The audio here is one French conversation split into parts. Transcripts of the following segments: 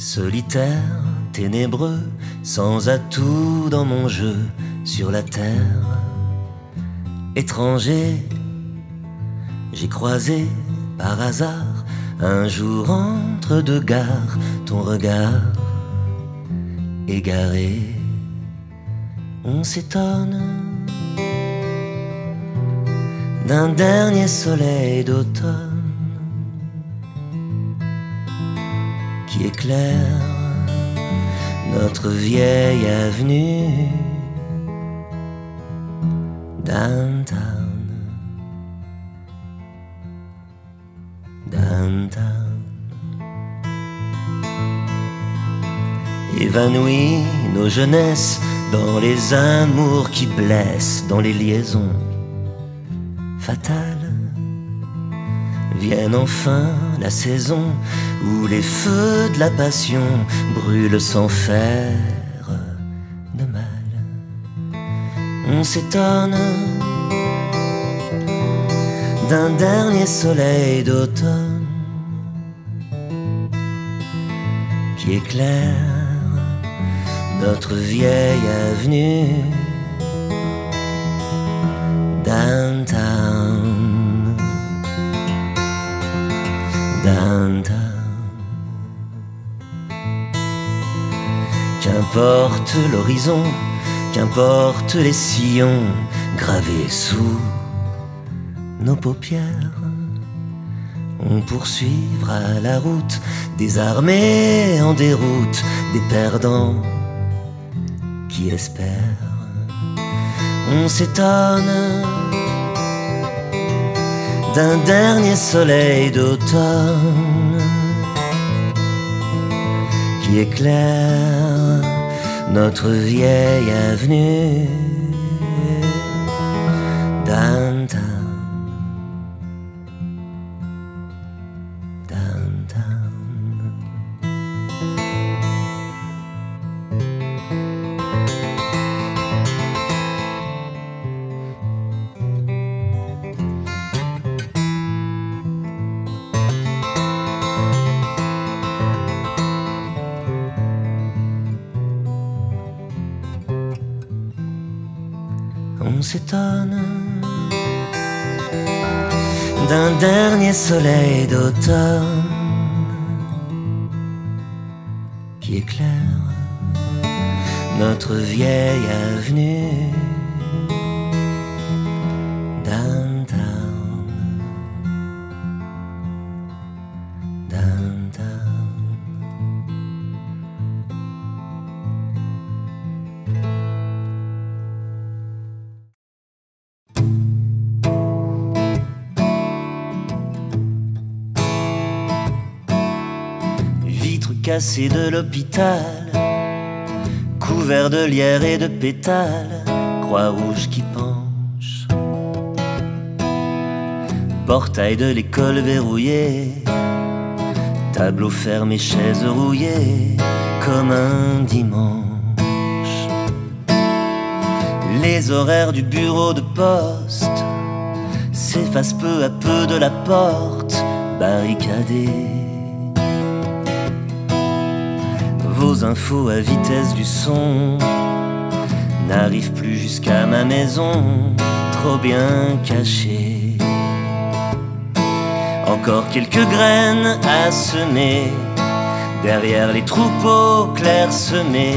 Solitaire, ténébreux, sans atout dans mon jeu sur la terre. Étranger, j'ai croisé par hasard un jour entre deux gares ton regard égaré. On s'étonne d'un dernier soleil d'automne éclaire notre vieille avenue downtown, downtown. Évanouit nos jeunesses dans les amours qui blessent, dans les liaisons fatales. Vienne enfin la saison où les feux de la passion brûlent sans faire de mal. On s'étonne d'un dernier soleil d'automne qui éclaire notre vieille avenue downtown, Qu'importe l'horizon, qu'importe les sillons gravés sous nos paupières. On poursuivra la route des armées en déroute, des perdants qui espèrent. On s'étonne d'un dernier soleil d'automne qui éclaire notre vieille avenue downtown. On s'étonne d'un dernier soleil d'automne qui éclaire notre vieille avenue Cassées de l'hôpital, couvert de lierre et de pétales, croix rouge qui penche. Portail de l'école verrouillé, tableau fermé, chaise rouillée, comme un dimanche. Les horaires du bureau de poste s'effacent peu à peu de la porte barricadée. Vos infos à vitesse du son n'arrivent plus jusqu'à ma maison, trop bien cachée. Encore quelques graines à semer derrière les troupeaux clairsemés,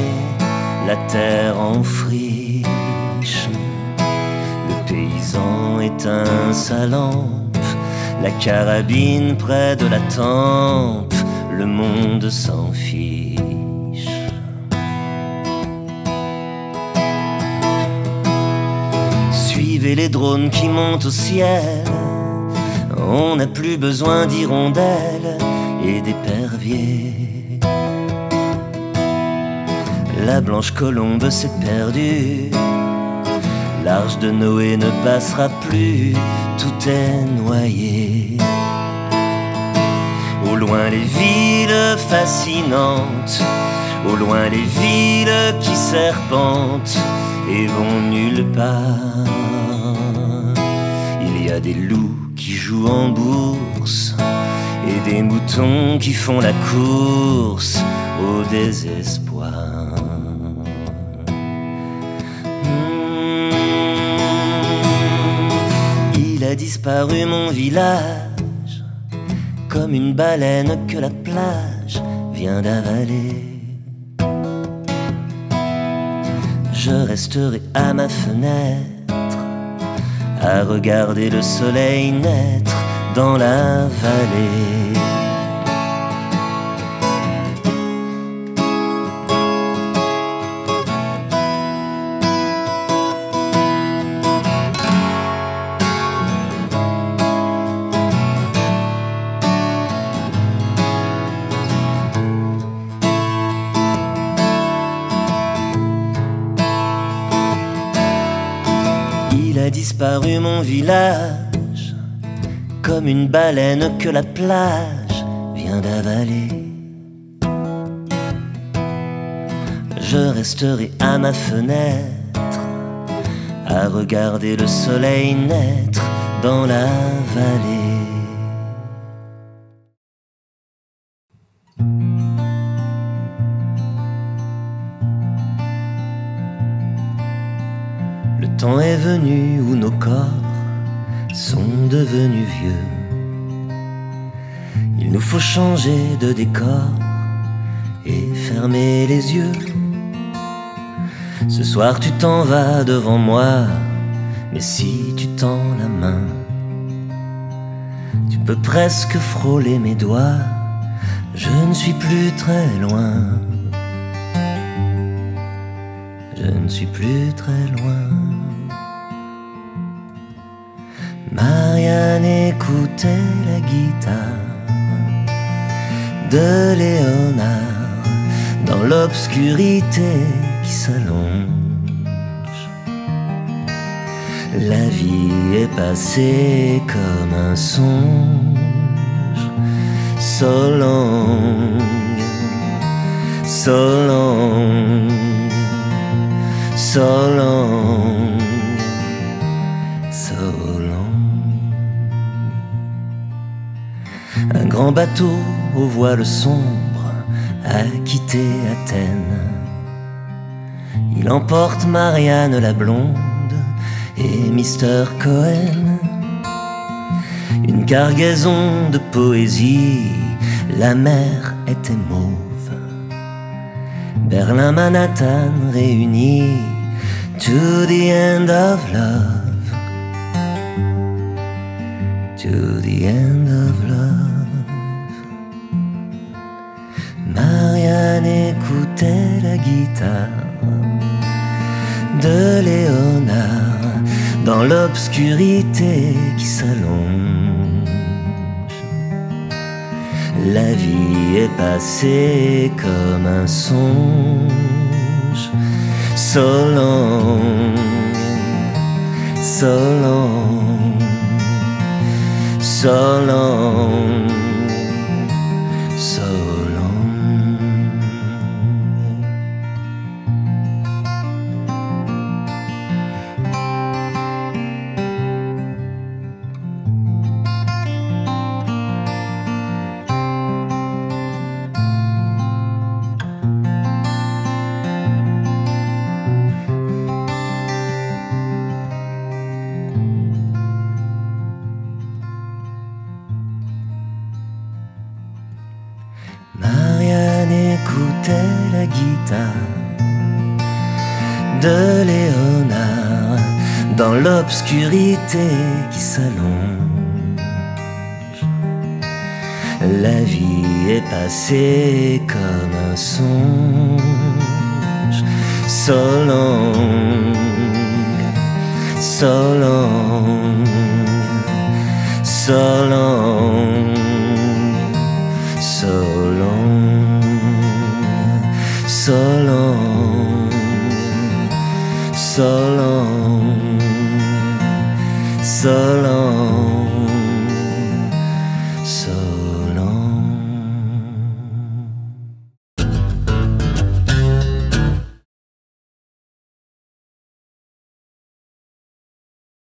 la terre en friche. Le paysan éteint sa lampe, la carabine près de la tempe, le monde s'en Suivez les drones qui montent au ciel. On n'a plus besoin d'hirondelles et d'éperviers. La blanche colombe s'est perdue. L'arche de Noé ne passera plus, tout est noyé. Au loin les villes fascinantes, au loin les villes qui serpentent et vont nulle part. A des loups qui jouent en bourse et des moutons qui font la course au désespoir. Il a disparu mon village, comme une baleine que la plage vient d'avaler. Je resterai à ma fenêtre, à regarder le soleil naître dans la vallée. Disparu mon village, comme une baleine que la plage vient d'avaler. Je resterai à ma fenêtre, à regarder le soleil naître dans la vallée. Où nos corps sont devenus vieux. Il nous faut changer de décor et fermer les yeux. Ce soir tu t'en vas devant moi, mais si tu tends la main, tu peux presque frôler mes doigts. Je ne suis plus très loin. Je ne suis plus très loin. Marianne écoutait la guitare de Léonard dans l'obscurité qui s'allonge. La vie est passée comme un songe, so long, so bateau aux voiles sombres a quitté Athènes. Il emporte Marianne la blonde et Mr. Cohen. Une cargaison de poésie, la mer était mauve. Berlin, Manhattan réunis to the end of love. To the end Marianne écoutait la guitare de Léonard dans l'obscurité qui s'allonge. La vie est passée comme un songe, so long, so la guitare de Léonard dans l'obscurité qui s'allonge. La vie est passée comme un songe, so long, so so long, so long, so long.